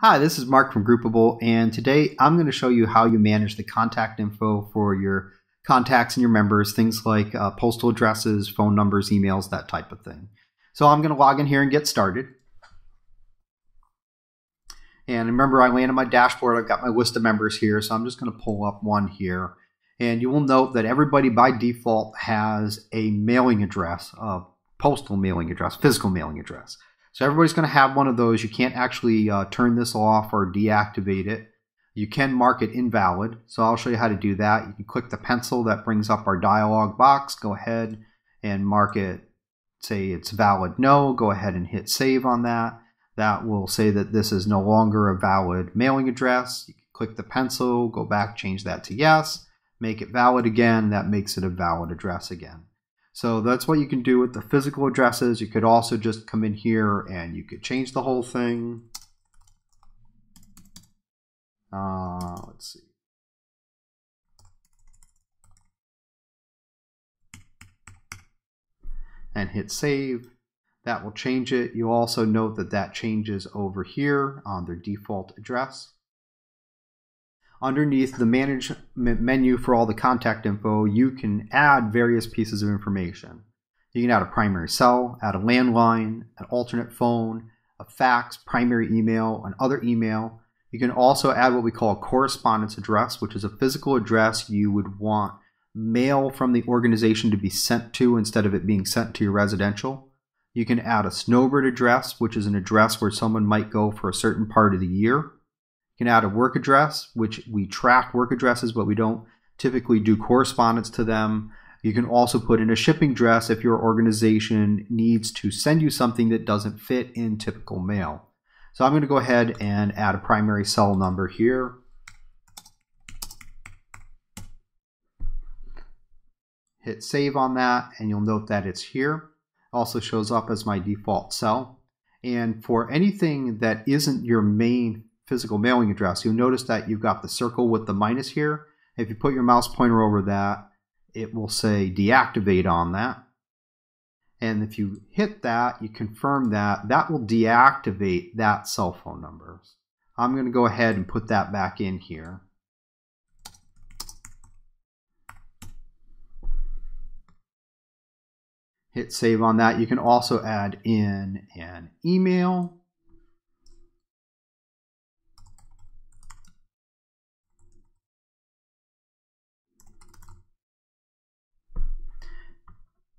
Hi, this is Mark from Groupable, and today I'm going to show you how you manage the contact info for your contacts and your members, things like uh, postal addresses, phone numbers, emails, that type of thing. So I'm going to log in here and get started. And remember, I landed my dashboard. I've got my list of members here, so I'm just going to pull up one here. And you will note that everybody by default has a mailing address, a postal mailing address, physical mailing address. So everybody's going to have one of those. You can't actually uh, turn this off or deactivate it. You can mark it invalid. So I'll show you how to do that. You can click the pencil that brings up our dialog box. Go ahead and mark it, say it's valid no. Go ahead and hit save on that. That will say that this is no longer a valid mailing address. You can click the pencil, go back, change that to yes, make it valid again. That makes it a valid address again. So that's what you can do with the physical addresses. You could also just come in here and you could change the whole thing. Uh, let's see. And hit save. That will change it. You also note that that changes over here on their default address. Underneath the management menu for all the contact info, you can add various pieces of information. You can add a primary cell, add a landline, an alternate phone, a fax, primary email, and other email. You can also add what we call a correspondence address, which is a physical address you would want mail from the organization to be sent to instead of it being sent to your residential. You can add a snowbird address, which is an address where someone might go for a certain part of the year. You can add a work address, which we track work addresses, but we don't typically do correspondence to them. You can also put in a shipping address if your organization needs to send you something that doesn't fit in typical mail. So I'm going to go ahead and add a primary cell number here. Hit save on that and you'll note that it's here. Also shows up as my default cell. And for anything that isn't your main physical mailing address, you'll notice that you've got the circle with the minus here. If you put your mouse pointer over that, it will say deactivate on that. And if you hit that, you confirm that, that will deactivate that cell phone number. I'm going to go ahead and put that back in here. Hit save on that. You can also add in an email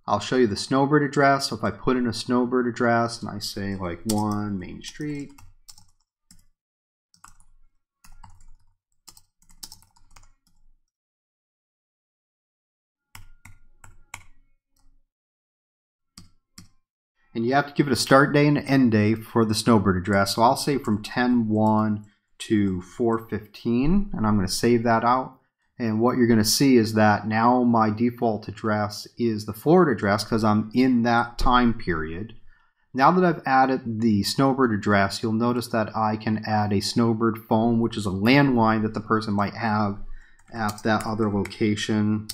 I'll show you the Snowbird address. So if I put in a Snowbird address and I say like 1 Main Street, and you have to give it a start day and an end day for the Snowbird address. So I'll say from 10-1 to 415, and I'm going to save that out. And what you're going to see is that now my default address is the Florida address because I'm in that time period. Now that I've added the Snowbird address, you'll notice that I can add a Snowbird phone, which is a landline that the person might have at that other location.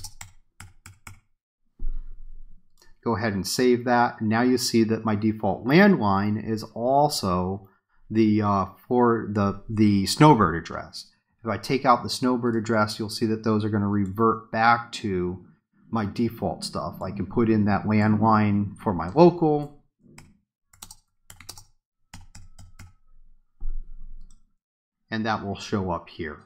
Go ahead and save that. Now you see that my default landline is also the uh, for the the Snowbird address. If I take out the Snowbird address, you'll see that those are going to revert back to my default stuff. I can put in that landline for my local. And that will show up here.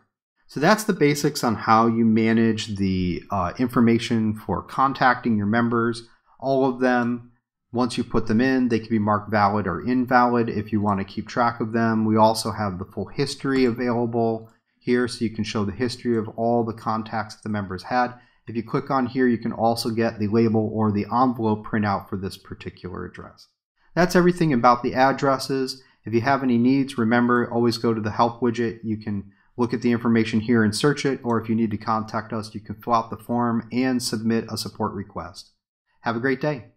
So that's the basics on how you manage the uh, information for contacting your members. All of them, once you put them in, they can be marked valid or invalid if you want to keep track of them. We also have the full history available here so you can show the history of all the contacts that the members had. If you click on here, you can also get the label or the envelope printout for this particular address. That's everything about the addresses. If you have any needs, remember, always go to the help widget. You can look at the information here and search it, or if you need to contact us, you can fill out the form and submit a support request. Have a great day.